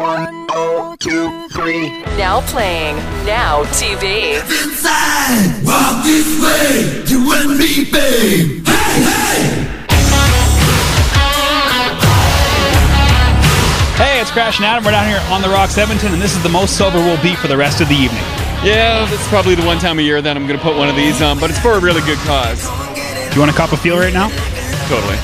One, oh, two, three. Now playing Now TV. It's inside. Walk this way, you and me, babe. Hey, hey. Hey, it's Crash and Adam. We're down here on the Rocks Edmonton, and this is the most sober we'll be for the rest of the evening. Yeah, it's probably the one time a year that I'm going to put one of these on, but it's for a really good cause. Do you want to cop a feel right now? Totally.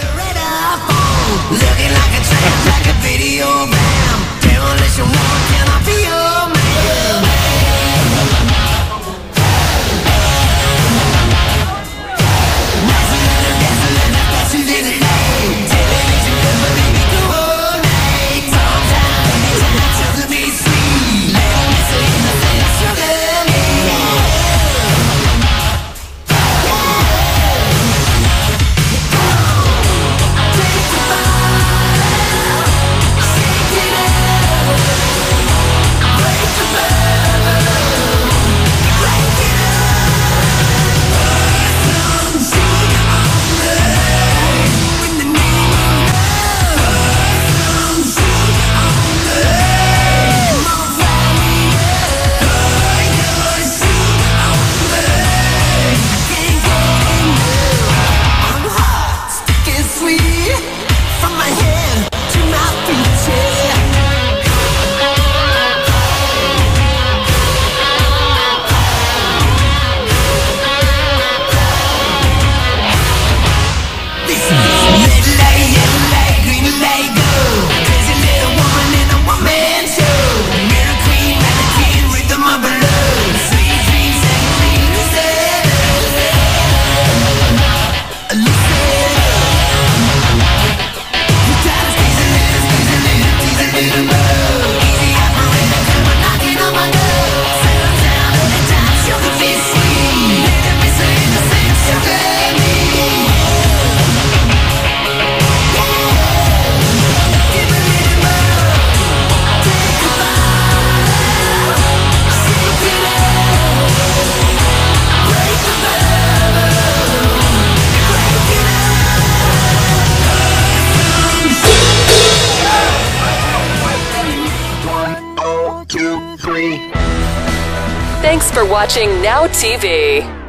Thanks for watching Now TV.